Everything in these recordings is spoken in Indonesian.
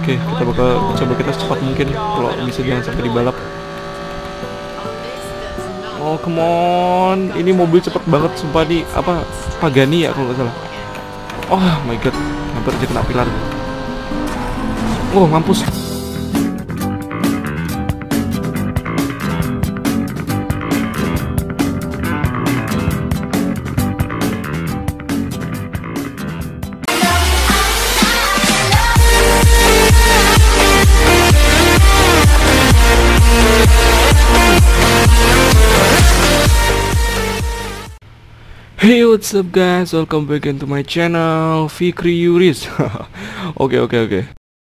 Oke, kita bakal coba kita secepat mungkin kalau bisa jangan sampai dibalap. Oh, come on. Ini mobil cepet banget sumpah di apa Pagani ya kalau nggak salah. Oh my god, hampir aja kena pilar. Oh, mampus. Hey what's up guys, welcome back into my channel Fikri Yuris. Oke oke oke.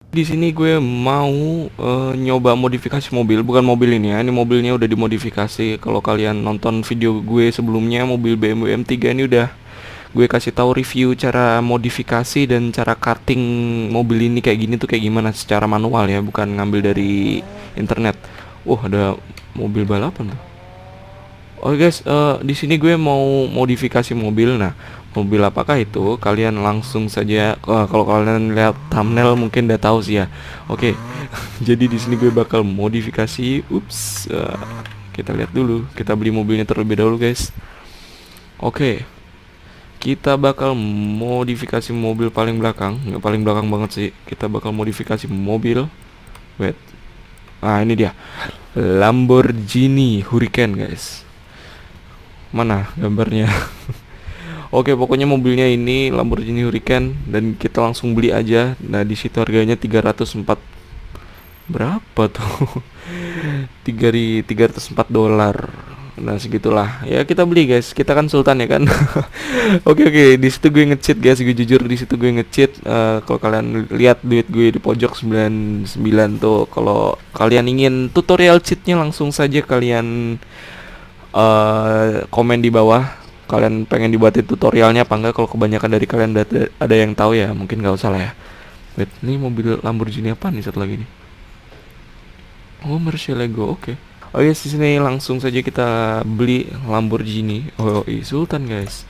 Di sini gue mau uh, nyoba modifikasi mobil, bukan mobil ini ya. Ini mobilnya udah dimodifikasi. Kalau kalian nonton video gue sebelumnya mobil BMW M3 ini udah gue kasih tahu review cara modifikasi dan cara cutting mobil ini kayak gini tuh kayak gimana secara manual ya, bukan ngambil dari internet. Wah, ada mobil balapan tuh. Oke guys, uh, di sini gue mau modifikasi mobil. Nah, mobil apakah itu? Kalian langsung saja uh, kalau kalian lihat thumbnail mungkin udah tahu sih ya. Oke. jadi di sini gue bakal modifikasi. Ups. Uh, kita lihat dulu. Kita beli mobilnya terlebih dahulu, guys. Oke. Kita bakal modifikasi mobil paling belakang, nggak paling belakang banget sih. Kita bakal modifikasi mobil. Wait. Ah, ini dia. Lamborghini Hurricane, guys mana gambarnya? Oke pokoknya mobilnya ini Lamborghini Hurricane dan kita langsung beli aja. Nah di situ harganya 304 berapa tuh? 3 304 dolar. Nah segitulah. Ya kita beli guys. Kita kan sultan ya kan? Oke oke. Di situ gue ngecit guys. Gue jujur di situ gue ngecit. Uh, kalau kalian lihat duit gue di pojok 99 tuh kalau kalian ingin tutorial cheatnya langsung saja kalian uh, komen di bawah kalian pengen dibuatin tutorialnya apa enggak? Kalau kebanyakan dari kalian ada, ada yang tahu ya mungkin nggak usah lah ya. Wait, ini mobil Lamborghini apa nih satu lagi nih? Oh Murcielago oke. Okay. oh yes di sini langsung saja kita beli Lamborghini. Oh Sultan guys.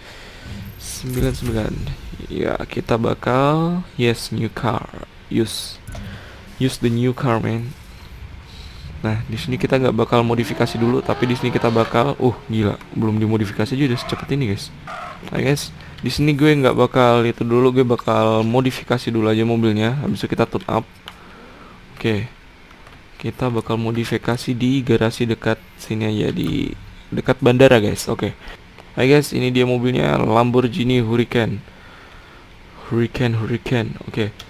99 ya kita bakal yes new car. Use. Use the new car man Nah, di sini kita nggak bakal modifikasi dulu, tapi di sini kita bakal, uh, gila, belum dimodifikasi aja udah secepat ini, guys. Nah, guys, di sini gue nggak bakal itu dulu, gue bakal modifikasi dulu aja mobilnya, habis itu kita tune up. Oke, kita bakal modifikasi di garasi dekat sini aja di dekat bandara, guys. Oke, Hai guys, ini dia mobilnya Lamborghini Hurricane. Hurricane, Hurricane. Oke. close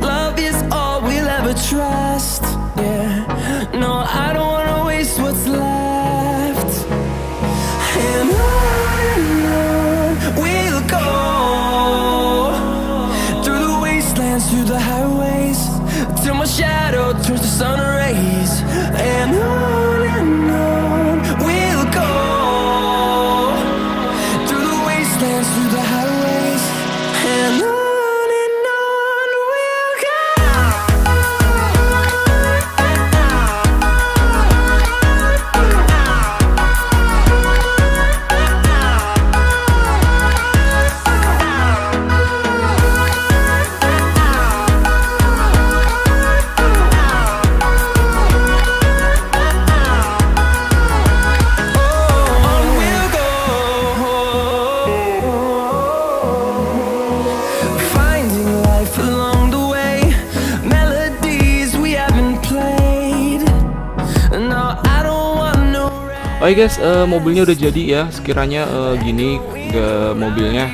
Oke guys, eh, mobilnya udah jadi ya. Sekiranya eh, gini ke mobilnya.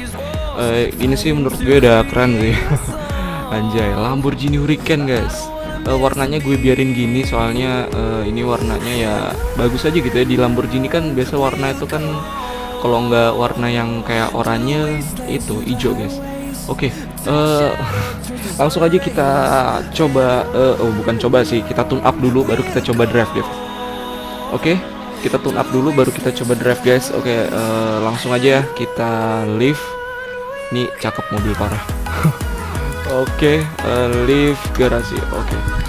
Eh, ini sih menurut gue udah keren sih. Anjay, Lamborghini Hurricane guys. Eh, warnanya gue biarin gini soalnya eh, ini warnanya ya bagus aja gitu ya. Di Lamborghini kan biasa warna itu kan kalau nggak warna yang kayak oranye itu hijau guys. Oke, eh, langsung aja kita coba. eh, oh bukan coba sih, kita tune up dulu baru kita coba drive deh. Oke, kita tune up dulu baru kita coba drive guys oke eh, langsung aja ya kita lift ini cakep mobil parah oke eh, lift garasi oke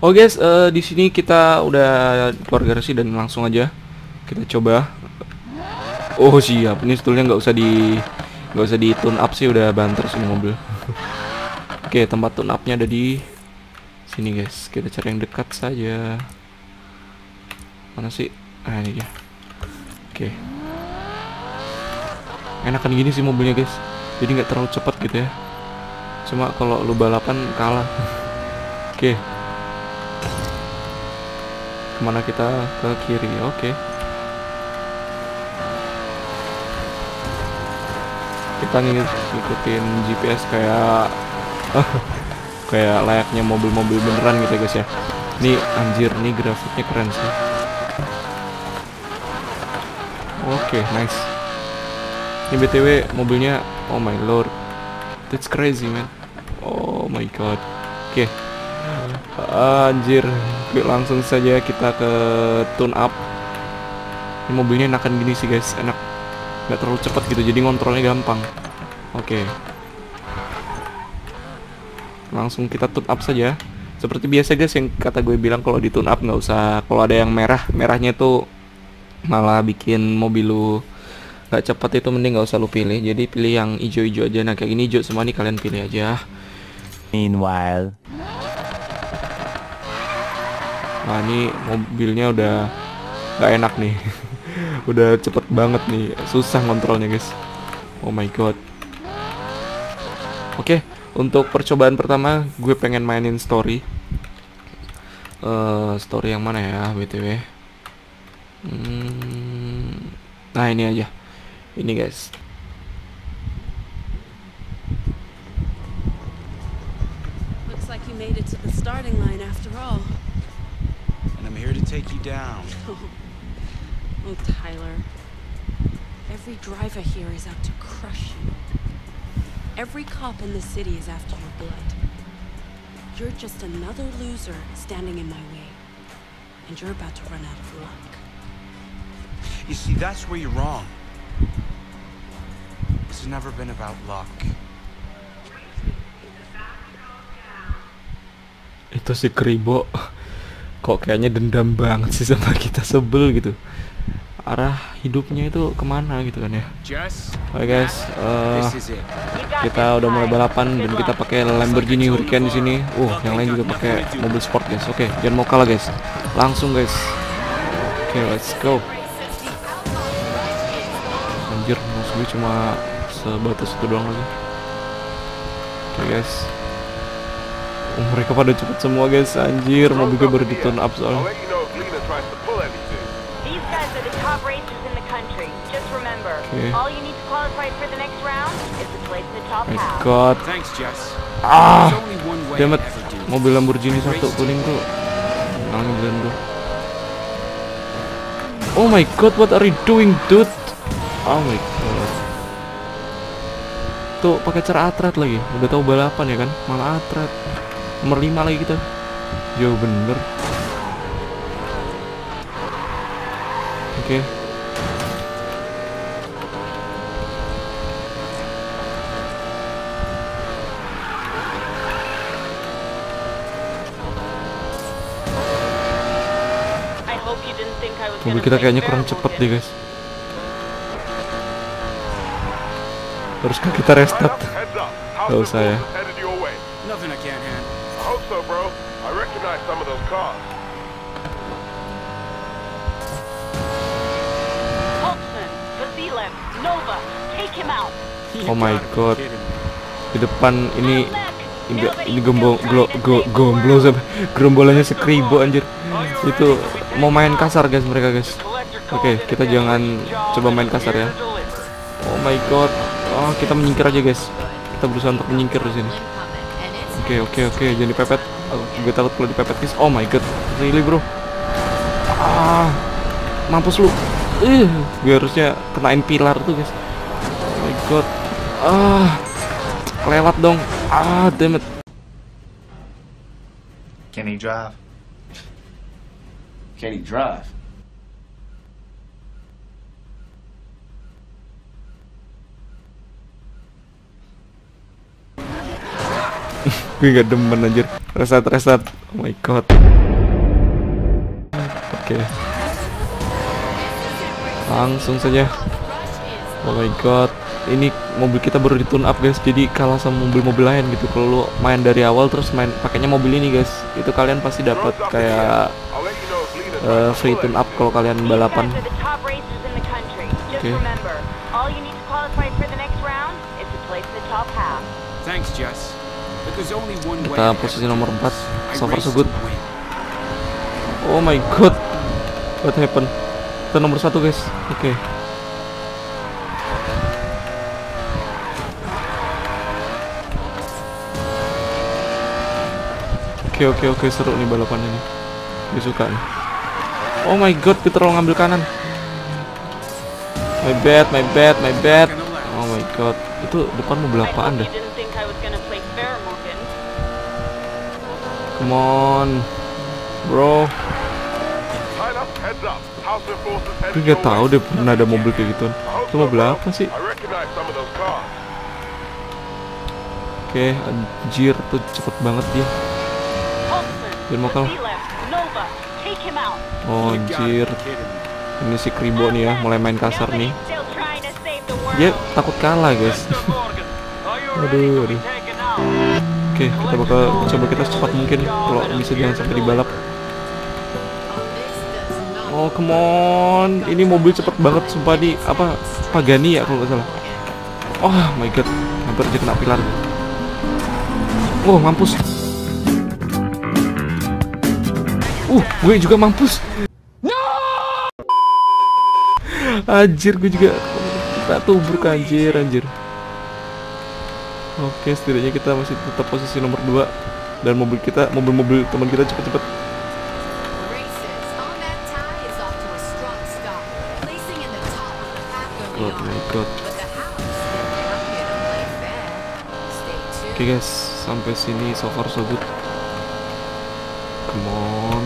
Oh guys, eh, di sini kita udah keluar garasi dan langsung aja kita coba. Oh siap, ini stulnya nggak usah di nggak usah di tune up sih udah banter semua mobil. Oke, tempat tune upnya ada di sini guys. Kita cari yang dekat saja. Mana sih? Ah ini dia. Oke. Enakan gini sih mobilnya guys. Jadi nggak terlalu cepat gitu ya. Cuma kalau lu balapan kalah. Oke. Ke mana kita ke kiri? Oke. Kita ngikut- ngikutin GPS kayak kayak layaknya mobil-mobil beneran gitu ya guys ya. Nih anjir nih grafiknya keren sih. Oke, nice. Ini BTW mobilnya oh my lord. That's crazy, man. Oh my god. Oke. Anjir, Oke, langsung saja kita ke tune up. Ini mobilnya enakan gini sih guys, enak. Nggak terlalu cepat gitu, jadi ngontrolnya gampang. Oke. Langsung kita tune up saja. Seperti biasa guys yang kata gue bilang kalau di tune up nggak usah kalau ada yang merah, merahnya tuh malah bikin mobil lu nggak cepat itu mending nggak usah lu pilih. Jadi pilih yang hijau-hijau aja. Nah kayak gini hijau semua nih kalian pilih aja. Meanwhile, Nah ini mobilnya udah nggak enak nih. Udah cepet banget nih. Susah kontrolnya guys. Oh my god. Oke Untuk percobaan pertama Gue pengen mainin story. Eh Story yang mana ya BTW Hmm, Nah ini aja Ini guys Looks like you made it to the starting line after all. and I'm here to take you down. Oh, Tyler. Every driver here is out to crush you. Every cop in the city is after your blood. You're just another loser standing in my way. And you're about to run out of luck. You see, that's where you're wrong. This has never been about luck. Itu si Kribo Kok kayaknya dendam banget sih sama kita Sebel gitu Arah hidupnya itu ke mana gitu kan ya Oke guys this is it. kita udah mulai balapan dan kita pakai Lamborghini Huracan di sini. Uh, yang lain juga pakai mobil sport guys. Oke, jangan mau kalah guys. Langsung guys. Oke, let's go. Anjir, musuh gue cuma sebatas itu doang lagi. Oke guys. Oh, mereka pada cepet semua guys. Anjir, mobil gue baru di tune up soalnya. let you know if Lena tries to pull anything. These guys are the top racers in the country. Just remember, Okay. all you need to qualify for the next round is to place in the top My half. god. Thanks, Jess. Ah, this. Mobil Lamborghini satu kuning tuh. Nangin jalan bro. Oh my god, what are you doing, dude? Oh my god. Tuh pakai cara atret lagi. Udah tahu balapan ya kan? Malah atret. Nomor 5 lagi kita. Jauh bener. Oke. Was Mobil kita kayaknya kurang cepet deh guys. Haruskah kita restart? Gak usah ya. Oh my God. Di depan ini ini, ini still gombong glo, go, gomblo sampai gerombolannya sekribo anjir. Itu mau main kasar guys mereka guys. Oke, kita jangan coba main kasar ya. Oh my god. Oh, kita menyingkir aja guys. Kita berusaha untuk menyingkir di sini. Oke, oke, oke, jangan dipepet. Oh, gue takut kalau dipepet guys. Oh my god. Really, bro. Ah. Mampus lu. Ih, gue harusnya kenain pilar tuh guys. Oh my god. Ah. Kelewat dong. Ah, damn it. Can he drive? Can he drive? Gue gak demen anjir. Reset reset oh my god. Oke. Langsung saja. Oh my god. Ini mobil kita baru di tune up guys. Jadi kalah sama mobil-mobil lain gitu. Kalau lu main dari awal terus main pakainya mobil ini guys. Itu kalian pasti dapat kayak eh, to free tune up kalau kalian balapan. Just Okay. remember, all you need to qualify for the next round is to place in the top half. Thanks, Jess. Kita posisi nomor to 4 this. I so far so good. Oh my god. What happened? Kita nomor satu guys. Oke. Oke oke oke. Seru nih balapan ini. Gue suka nih. Oh my god Peter lo ngambil kanan. My bad my bad my bad. Oh my god. Itu depan mobil I apaan hope dah Come on Bro Gue gak way. deh pernah ada mobil kayak hope Itu mobil apa sih? Oke anjir tuh cepet banget dia him out. Oh anjir. Ini si Kribo nih ya mulai main kasar nih. Dia takut kalah guys Aduh aduh Oke kita bakal coba kita secepat mungkin Kalau bisa jangan sampai dibalap. Oh come on. Ini mobil cepet banget sumpah di Apa Pagani ya kalau nggak salah. Oh my god Hampir aja kena pilar. Oh mampus. Uh gue juga mampus. Anjir gue juga Kita tubruk anjir anjir Oke setidaknya kita masih tetap posisi nomor 2 Dan mobil kita Mobil-mobil teman kita tuned. Oke guys Sampai sini so far so good. Come on.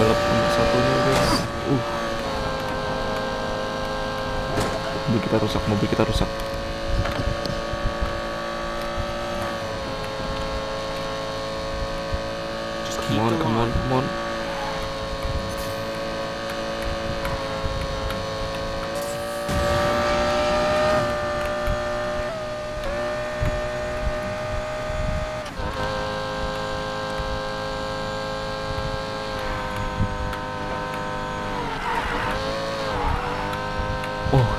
Balap nomor satunya guys. Uh. Mobil kita rusak Mobil kita rusak on, the come on, come on. Oh.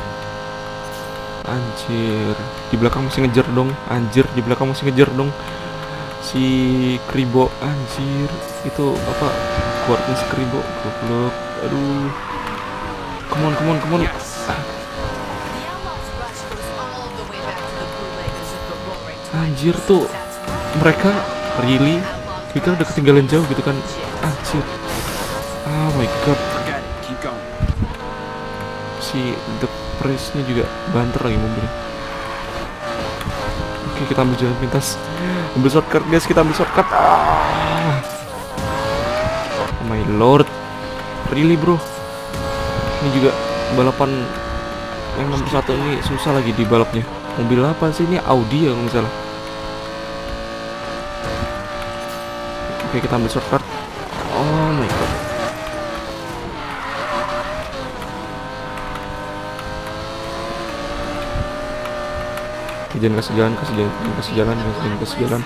Anjir, di belakang masih ngejar dong. Anjir, di belakang masih ngejar dong si Kribo anjir. Itu apa? Kuatnya si Kribo goblok. Aduh. Come on come on come on. Ah, anjir tuh. Mereka really? Kita udah ketinggalan jauh gitu kan? Anjir. Oh my god. Si The Priest nya juga banter lagi mobilnya kita ambil jalan pintas. Ambil shortcut guys. Kita ambil shortcut. Ah. oh my lord. Really bro? Ini juga balapan yang nomor satu ini susah lagi di balapnya mobil apa sih? Ini Audi ya kalau salah. Oke kita ambil shortcut oh my god Jangan kasih jalan kasih jalan kasih jalan jangan jangan kasih jalan.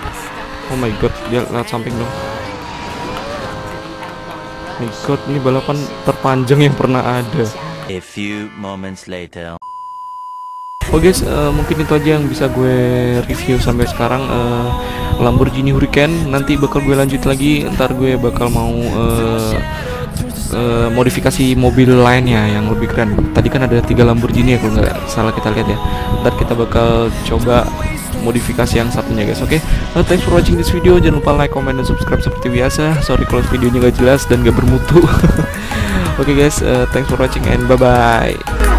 Oh my god dia lewat samping dong. My god ini balapan terpanjang yang pernah ada. A few moments later. Oh guys, eh, mungkin itu aja yang bisa gue review sampai sekarang. Eh, Lamborghini Hurricane Nanti bakal gue lanjut lagi, ntar gue bakal mau eh, eh, modifikasi mobil lainnya yang lebih keren. Tadi kan ada tiga Lamborghini ya kalau nggak salah kita lihat ya. Ntar kita bakal coba modifikasi yang satunya guys. Oke? Eh, thanks for watching this video. Jangan lupa like comment dan subscribe seperti biasa. Sorry kalau videonya gak jelas dan gak bermutu. Oke guys. Eh, thanks for watching and bye bye